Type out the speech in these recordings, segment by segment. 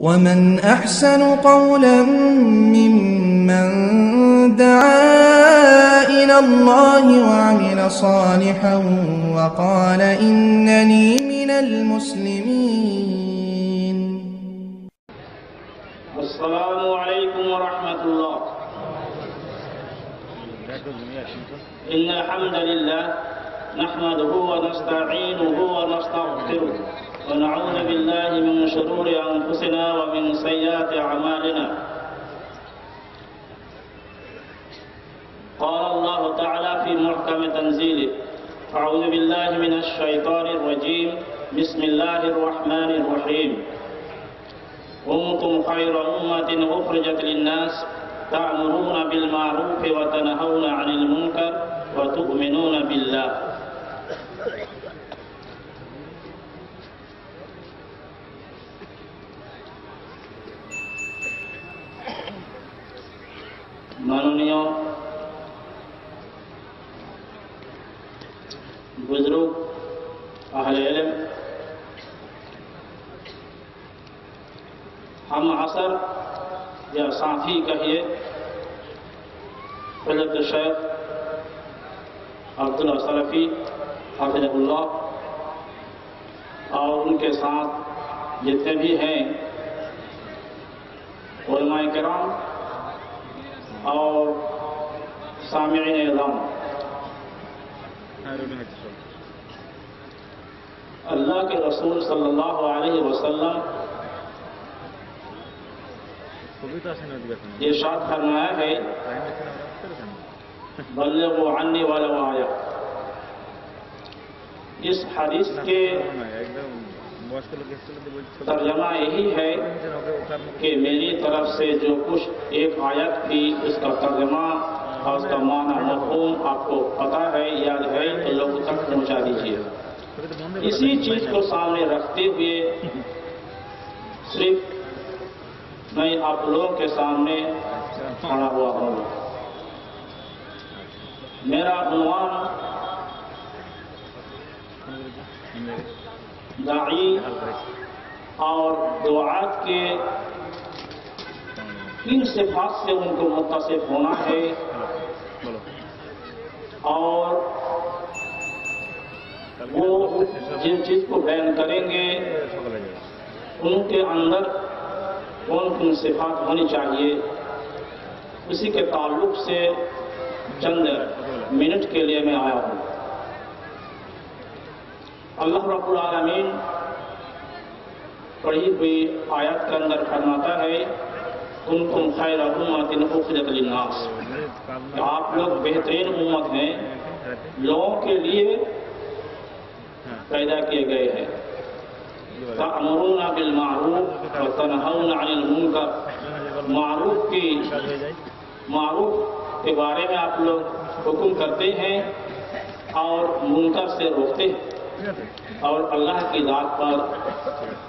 ومن أحسن قولا ممن دعا إلى الله وعمل صالحا وقال إنني من المسلمين. السلام عليكم ورحمة الله. إن الحمد لله نحمده ونستعينه ونستغفره. ونعوذ بالله من شرور أنفسنا ومن سيئات أعمالنا. قال الله تعالى في محكم تنزيله أعوذ بالله من الشيطان الرجيم. بسم الله الرحمن الرحيم. كنتم خير أمة أخرجت للناس تأمرون بالمعروف وتنهون عن المنكر وتؤمنون بالله. মাননীয় বুজরুগ আহলে ইলম ہم عصر یا ساتھی کہیے حضرت شیخ عبداللہ صرفی حافظ اللہ اور ان کے ساتھ جتنے بھی ہیں علماء کرام اور سامعین اعظام اللہ کے رسول صلی اللہ علیہ وسلم یہ شاد فرمایا ہے بلغ عنی ولو آیا اس حدیث کے ترجمہ یہی ہے کہ میری طرف سے جو کچھ ایک آیت تھی، اس کا ترجمہ اور اس کا معنی مفہوم آپ کو پتا ہے، یاد ہے، تو لوگوں تک پہنچا دیجیے اسی چیز کو سامنے رکھتے ہوئے صرف میں آپ لوگوں کے سامنے کھڑا ہوا ہوں۔ میرا عنوان داعی اور دعات کے کن صفات سے ان کو متصف ہونا ہے۔ اور وہ جن چیز کو بیان کریں گے، ان کے اندر کون کون صفات ہونی چاہیے؟ اسی کے تعلق سے چند منٹ کے لیے میں آیا ہوں۔ اللہ رب العالمین پڑھی ہوئی آیت کے اندر فرماتا ہے تم تم خیر امت اخرجت للناس. کہ آپ لوگ بہترین امت ہیں، لوگوں کے لیے پیدا کیے گئے ہیں۔ تأمرون بالمعروف وتنہون عن المنکر۔ معروف کی، معروف کے بارے میں آپ لوگ حکم کرتے ہیں اور منکر سے روکتے ہیں۔ اور اللہ کی ذات پر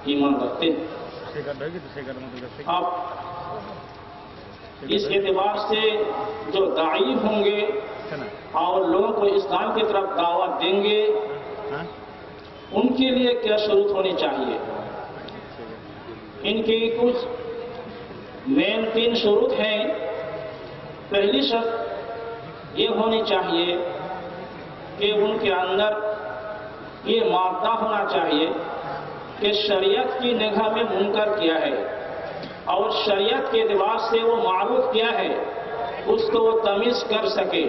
ایمان رکھتے ہیں۔ اب اس اعتبار سے جو داعی ہوں گے اور لوگوں کو اسلام کی طرف دعوت دیں گے، ان کے لیے کیا شروط ہونی چاہیے؟ ان کی کچھ مین تین شروط ہیں۔ پہلی شرط یہ ہونی چاہیے کہ ان کے اندر یہ مادہ ہونا چاہیے کہ شریعت کی نگاہ میں منکر کیا ہے اور شریعت کے اعتبار سے وہ معروف کیا ہے، اس کو وہ تمیز کر سکے۔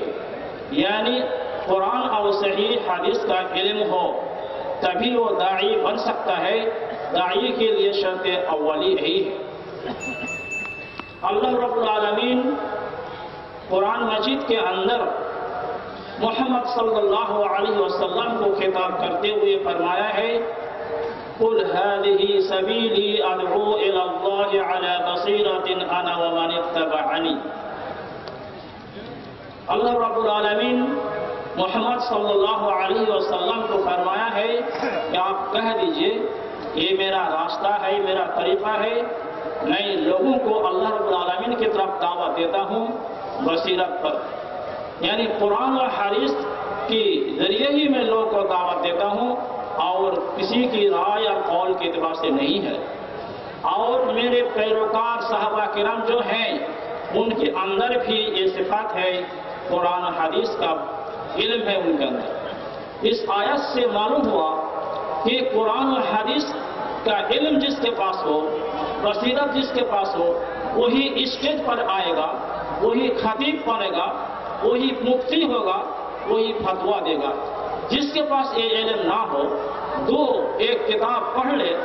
یعنی قرآن اور صحیح حدیث کا علم ہو، تبھی وہ داعی بن سکتا ہے۔ داعی کے لیے شرط اولی یہی ہے۔ اللہ رب العالمین قرآن مجید کے اندر محمد صلی اللہ علیہ وسلم کو خطاب کرتے ہوئے فرمایا ہے، قل هذه سبيلي ادعو الى الله على بصيرة انا ومن اتبعني. اللہ رب العالمین محمد صلی اللہ علیہ وسلم کو فرمایا ہے، کہ آپ کہہ دیجیے، یہ میرا راستہ ہے، میرا طریقہ ہے، میں لوگوں کو اللہ رب العالمین کی طرف دعوت دیتا ہوں بصیرت پر۔ یعنی قرآن اور حدیث کے ذریعے ہی میں لوگوں کو دعوت دیتا ہوں اور کسی کی رائے یا قول کے اعتبار سے نہیں ہے۔ اور میرے پیروکار صحابہ کرام جو ہیں، ان کے اندر بھی یہ صفات ہے، قرآن حدیث کا علم ہے ان کے اندر۔ اس آیت سے معلوم ہوا کہ قرآن و حدیث کا علم جس کے پاس ہو، بصیرت جس کے پاس ہو، وہی اسٹیج پر آئے گا، وہی خطیب بنے گا وہی مفتی ہوگا، وہی فتوا دے گا۔ جس کے پاس یہ علم نہ ہو، دو، ایک کتاب پڑھ لے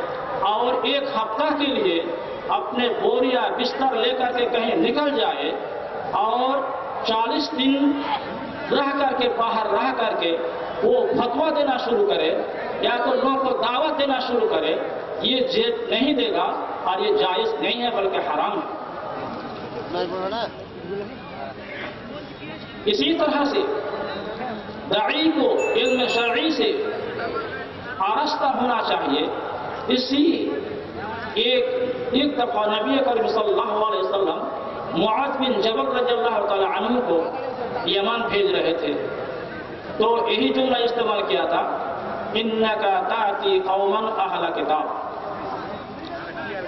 اور ایک ہفتہ کے لیے اپنے بوریا بستر لے کر کے کہیں نکل جائے اور چالیس دن رہ کر کے باہر رہ کر کے وہ فتوا دینا شروع کرے یا تو لوگوں کو دعوت دینا شروع کرے، یہ جیت نہیں دے گا اور یہ جائز نہیں ہے بلکہ حرام ہے۔ اسی طرح سے داعی کو علم شرعی سے آرستہ ہونا چاہیے اسی ایک ایک دفعہ نبی کریم صلی اللہ علیہ وسلم معاذ بن جبل رضی اللہ تعالی عنہ کو یمن بھیج رہے تھے۔ تو یہی جملہ استعمال کیا تھا، انکا تاتی قوما اہل کتاب۔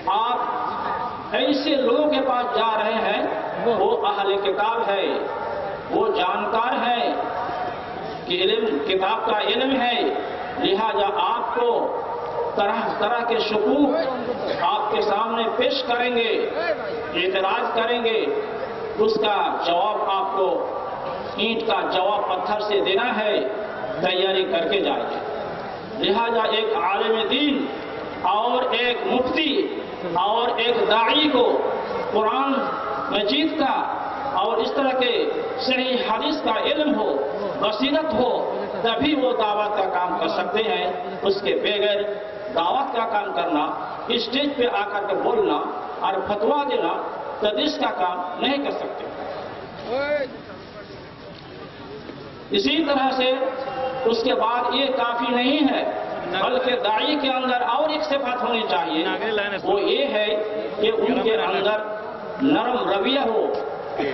آپ ایسے لوگوں کے پاس جا رہے ہیں، وہ اہل کتاب ہے۔ وہ جانکار ہے کہ علم، کتاب کا علم ہے، لہذا آپ کو طرح طرح کے شکوک آپ کے سامنے پیش کریں گے، اعتراض کریں گے، اس کا جواب آپ کو اینٹ کا جواب پتھر سے دینا ہے، تیاری کر کے جائیے لہذا ایک عالم دین اور ایک مفتی اور ایک داعی کو قرآن مجید کا اور اس طرح کے صحیح حدیث کا علم ہو بصیرت ہو، تبھی وہ دعوت کا کام کر سکتے ہیں۔ اس کے بغیر دعوت کا کام کرنا، اسٹیج پہ آ کر کے بولنا اور فتوا دینا تدیس کا کام نہیں کر سکتے۔ اسی طرح سے اس کے بعد یہ کافی نہیں ہے، بلکہ دائی کے اندر اور ایک صفت ہونی چاہیے۔ وہ یہ ہے کہ ان کے اندر نرم رویہ ہو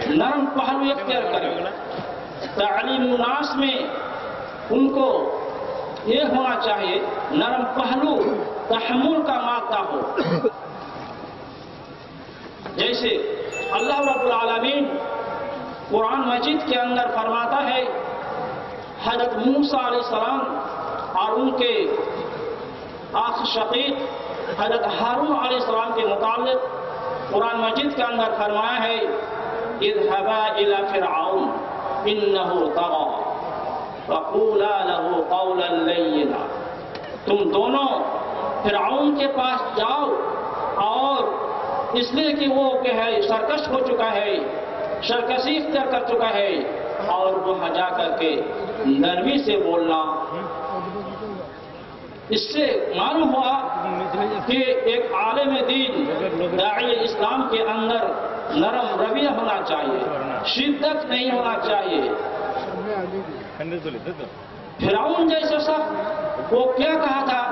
نرم پہلو اختیار کرے تعلیم الناس میں ان کو یہ ہونا چاہیے، نرم پہلو تحمل کا مادہ ہو۔ جیسے اللہ رب العالمین قرآن مجید کے اندر فرماتا ہے، حضرت موسیٰ علیہ السلام اور ان کے آخ شقیق حضرت ہارون علیہ السلام کے متعلق قرآن مجید کے اندر فرمایا ہے اذهبا الى فرعون انه طغى فقولا له قولا لينا. تم دونوں فرعون کے پاس جاؤ اور اس لیے کہ وہ کہ ہے سرکش ہو چکا ہے، سرکشی اختیار کر چکا ہے اور وہاں جا کر کے نرمی سے بولنا۔ اس سے معلوم ہوا کہ ایک عالم دین داعی اسلام کے اندر نرم رویہ ہونا چاہیے، شدت نہیں ہونا چاہیے۔ فرعون جیسے سب، وہ کیا کہا تھا؟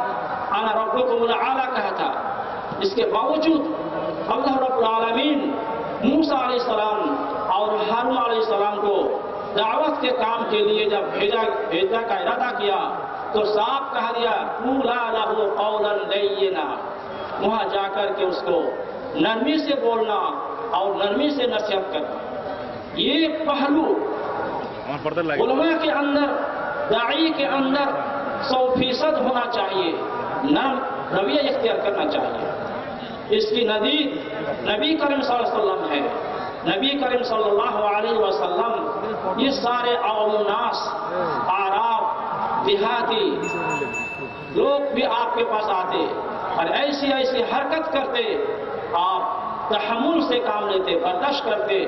انا ربکم العالی کہا تھا۔ اس کے باوجود اللہ رب العالمین موسیٰ علیہ السلام اور ہارون علیہ السلام کو دعوت کے کام کے لیے جب بھیجا بھیجا کا ارادہ کیا، تو صاف کہا دیا، قولا له قولا لینا۔ وہاں جا کر کے اس کو نرمی سے بولنا اور نرمی سے نصیحت کرنا یہ پہلو علماء کے اندر داعی کے اندر سو فیصد ہونا چاہیے نرم رویہ اختیار کرنا چاہیے۔ اس کی ندید نبی کریم صلی اللہ علیہ وسلم ہے۔ نبی کریم صلی اللہ علیہ وسلم یہ سارے عوام الناس آراب دیہاتی لوگ بھی آپ کے پاس آتے اور ایسی ایسی حرکت کرتے تحمل سے کام لیتے، برداشت کرتے،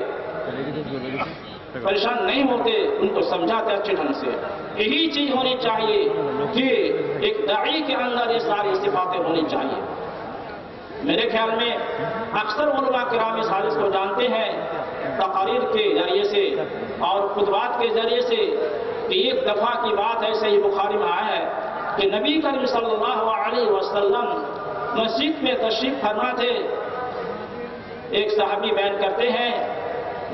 پریشان نہیں ہوتے، ان کو سمجھاتے اچھے ڈھنگ سے۔ یہی چیز ہونی چاہیے کہ ایک داعی کے اندر یہ ساری صفاتیں ہونی چاہیے۔ میرے خیال میں اکثر علماء کرام اس حادث کو جانتے ہیں، تقاریر کے ذریعے سے اور خطبات کے ذریعے سے کہ ایک دفعہ کی بات ہے، صحیح بخاری میں آیا ہے کہ نبی کریم صلی اللہ علیہ وسلم مسجد میں تشریف فرما تھے ایک صحابی بیان کرتے ہیں،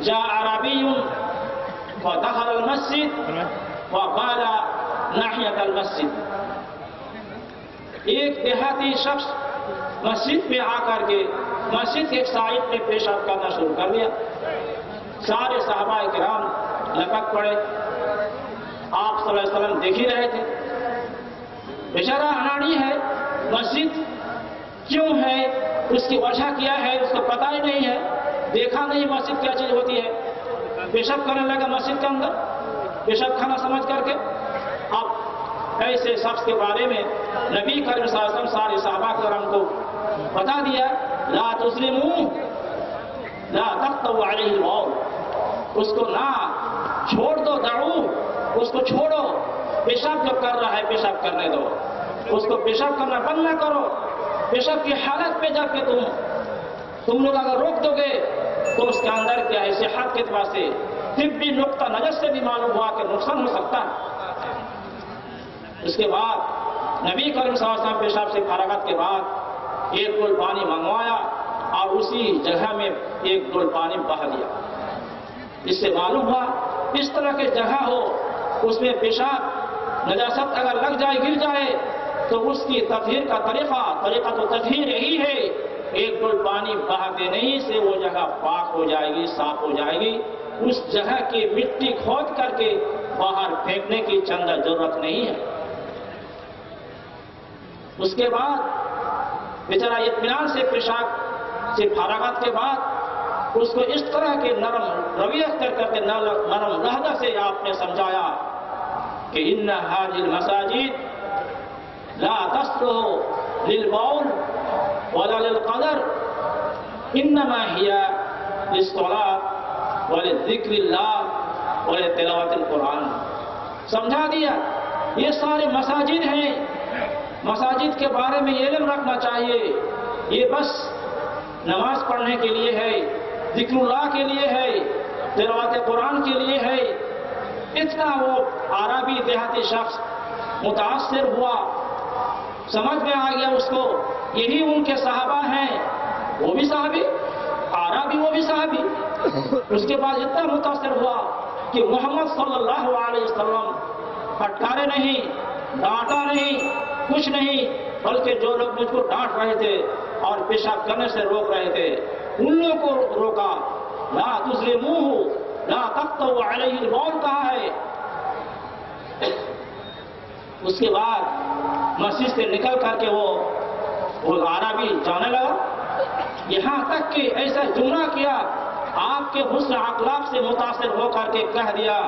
جا عربی ودخل المسجد وقال ناحیت المسجد۔ ایک دیہاتی شخص مسجد پہ آ کر کے مسجد کے ایک سائڈ پہ پیشاب کرنا شروع کر دیا۔ سارے صحابہ کرام لپک پڑے۔ آپ صلی اللہ علیہ وسلم دیکھ ہی رہے تھے۔ بیچارہ اناڑی ہے، مسجد کیوں ہے؟ اس کی وجہ کیا ہے اس کو پتہ ہی نہیں ہے۔ دیکھا نہیں مسجد کیا چیز ہوتی ہے۔ پیشاب کرنے لگا مسجد کے اندر۔ پیشاب کھانا سمجھ کر کے۔ اب ایسے شخص کے بارے میں نبی کریم صلی اللہ علیہ وسلم سارے صحابہ کرام کو بتا دیا، لا تسلموں لا تقتوا علیہ الوول اس کو نہ چھوڑ دو، دعو۔ اس کو چھوڑو۔ پیشاب جو کر رہا ہے پیشاب کرنے دو۔ اس کو پیشاب کرنا بند نہ کرو۔ پیشاب کی حالت پہ جا کے تم تم لوگ اگر روک دو گے تو اس کے اندر کیا ہے، صحت کے اعتبار سے طبی نقطہ نظر سے بھی معلوم ہوا کہ نقصان ہو سکتا ہے۔ اس کے بعد نبی کریم صلی اللہ علیہ وسلم پیشاب سے فراغت کے بعد ایک ڈول پانی منگوایا اور اسی جگہ میں ایک ڈول پانی بہا دیا۔ اس سے معلوم ہوا اس طرح کی جگہ ہو، اس میں پیشاب، نجاست اگر لگ جائے، گر جائے تو اس کی تطہیر کا طریقہ طریقہ تو تطہیر یہی ہے، ایک ڈول پانی بہا دینے سے وہ جگہ پاک ہو جائے گی، صاف ہو جائے گی۔ اس جگہ کی مٹی کھود کر کے باہر پھینکنے کی چندہ ضرورت نہیں ہے۔ اس کے بعد بیچارہ اطمینان سے پیشاب سے فراغت کے بعد اس کو اس طرح کے نرم رویہ کر کر کے نرم لہجہ سے آپ نے سمجھایا کہ ان حاجر مساجد لا تسلو للبول ولا للقدر انما هي للصلاة ولذكر الله ولتلاوة القرآن۔ سمجھا دیا؟ یہ سارے مساجد ہیں۔ مساجد کے بارے میں یہ علم رکھنا چاہیے۔ یہ بس نماز پڑھنے کے لیے ہے، ذکر اللہ کے لیے ہے، تلاوت قرآن کے لیے ہے۔ اتنا وہ عربی دیہاتی شخص متاثر ہوا۔ سمجھ میں آ گیا اس کو۔ یہی ان کے صحابہ ہیں۔ وہ بھی صحابی عربی وہ بھی صحابی۔ اس کے بعد اتنا متاثر ہوا کہ محمد صلی اللہ علیہ وسلم پٹکارے نہیں، ڈانٹا نہیں، کچھ نہیں، بلکہ جو لوگ مجھ کو ڈانٹ رہے تھے اور پیشاب کرنے سے روک رہے تھے، ان لوگوں کو روکا۔ لا دوسرے منہ لا تخت وہ علیہ کہا ہے۔ اس کے بعد مسجد سے نکل کر کے وہ عربی جانے لگا۔ یہاں تک کہ ایسا جملہ کیا، آپ کے حسن اخلاق سے متاثر ہو کر کے کہہ دیا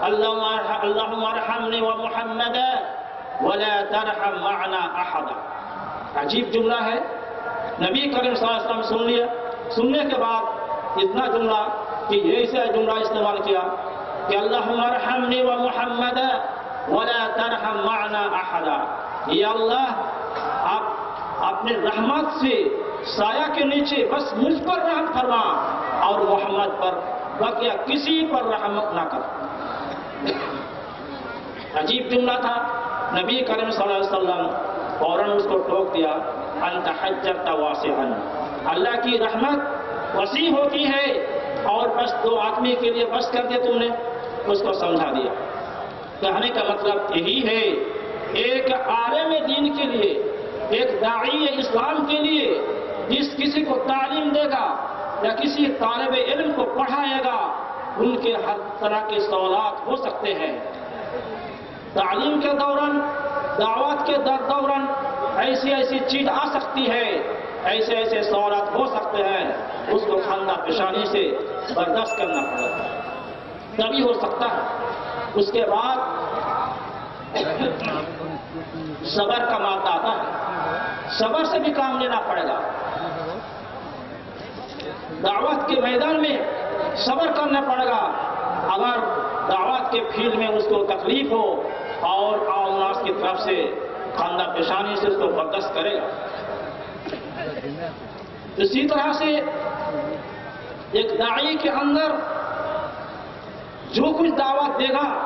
اللہ اللہم ارحمنی و محمد، ولا ترحم معنا احد۔ عجیب جملہ ہے۔ نبی کریم صلی اللہ علیہ وسلم سن لیا۔ سننے کے بعد اتنا جملہ کہ یہ ایسا جملہ استعمال کیا کہ اللہم ارحمنی و محمد، ولا ترحم معنا احد۔ یا اللہ، آپ اپنے رحمت سے سایہ کے نیچے بس مجھ پر رحم فرما اور محمد پر بقیہ کسی پر رحمت نہ کر۔ عجیب جملہ تھا۔ نبی کریم صلی اللہ علیہ وسلم فوراً اس کو ٹوک دیا۔ انت حجرت واسعا۔ اللہ کی رحمت وسیع ہوتی ہے اور بس دو آدمی کے لیے بس کر دیا تم نے۔ اس کو سمجھا دیا۔ کہنے کا مطلب یہی ہے ایک عالم دین کے لیے، ایک داعی اسلام کے لیے جس کسی کو تعلیم دے گا یا کسی طالب علم کو پڑھائے گا، ان کے ہر طرح کے سوالات ہو سکتے ہیں۔ تعلیم کے دوران، دعوت کے در دوران ایسی ایسی چیز آ سکتی ہے، ایسے ایسے سوالات ہو سکتے ہیں۔ اس کو خاندہ پیشانی سے برداشت کرنا پڑے۔ گا تبھی ہو سکتا ہے۔ اس کے بعد صبر کا مادہ آتا ہے۔ صبر سے بھی کام لینا پڑے گا۔ دعوت کے میدان میں صبر کرنا پڑے گا۔ اگر دعوت کے فیلڈ میں اس کو تکلیف ہو اور الناس کی طرف سے خاندہ پیشانی سے اس کو برداشت کرے گا۔ اسی طرح سے ایک داعی کے اندر جو کچھ دعوت دے گا،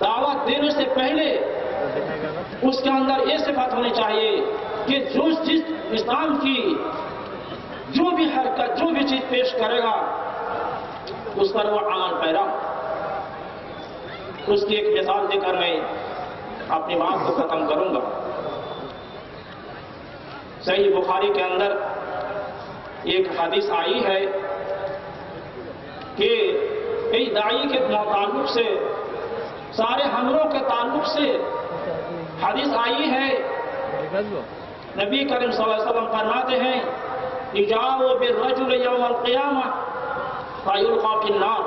دعوت دینے سے پہلے اس کے اندر یہ صفت ہونی چاہیے کہ جو جس اسلام کی جو بھی حرکت، جو بھی چیز پیش کرے گا، اس پر وہ عمل پیرا۔ اس کی ایک مثال دے کر میں اپنی بات کو ختم کروں گا۔ صحیح بخاری کے اندر ایک حدیث آئی ہے کہ کئی دائی کے تعلق سے، سارے حملوں کے تعلق سے حدیث آئی ہے۔ نبی کریم صلی اللہ علیہ وسلم فرماتے ہیں اجاو بالرجل یوم القيامه فيلقى في النار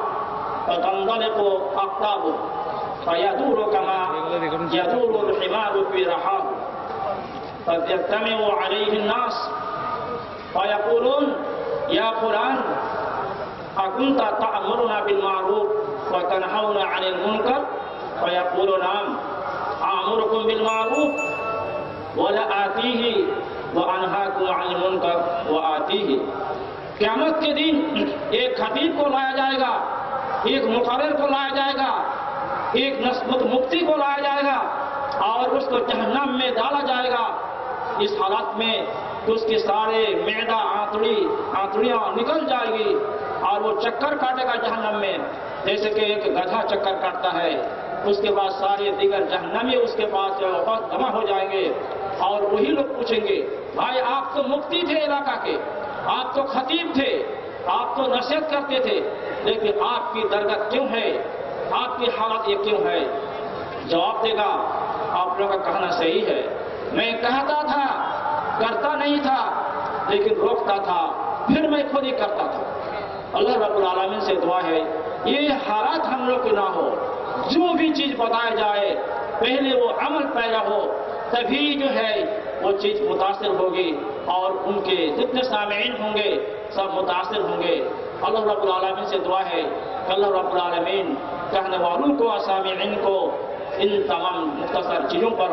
فتنطلق اقطابه فيدور كما يدور الحمار في رحاب فيجتمع عليه الناس فیقولون يا فلان أكنت تأمرنا بالمعروف وتنهون عن المنكر? فيقول نعم. آمركم بالمعروف ولا آتيه وأنهاكم عن المنكر وآتيه۔ قیامت کے دن ایک خطیب کو لایا جائے گا، ایک مقرر کو لایا جائے گا، ایک نسبت مکتی کو لایا جائے گا اور اس کو جہنم میں ڈالا جائے گا۔ اس حالت میں اس کے سارے میدا آنتڑی آنتڑیاں نکل جائے گی اور وہ چکر کاٹے گا جہنم میں، جیسے کہ ایک گدھا چکر کاٹتا ہے۔ اس کے بعد سارے دیگر جہنمی اس کے پاس جمع ہو جائیں گے۔ اور وہی لوگ پوچھیں گے، بھائی آپ تو مکتی تھے علاقہ کے، آپ تو خطیب تھے، آپ تو نصیحت کرتے تھے، لیکن آپ کی درگت کیوں ہے؟ آپ کی حالت یہ کیوں ہے؟ جواب دے گا، آپ لوگوں کا کہنا صحیح ہے۔ میں کہتا تھا، کرتا نہیں تھا، لیکن روکتا تھا، پھر میں خود ہی کرتا تھا۔ اللہ رب العالمین سے دعا ہے، یہ حالات ہم لوگ کی نہ ہو جو بھی چیز بتایا جائے، پہلے وہ عمل پیدا ہو، تبھی جو ہے وہ چیز متاثر ہوگی اور ان کے جتنے سامعین ہوں گے، سب متاثر ہوں گے۔ اللہ رب العالمین سے دعا ہے کہ اللہ رب العالمین کہنے والوں کو، سامعین کو ان تمام مختصر چیزوں پر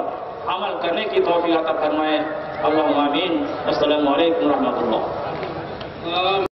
عمل کرنے کی توفیق عطا فرمائے۔ اللہ آمین۔ السلام علیکم ورحمۃ اللہ۔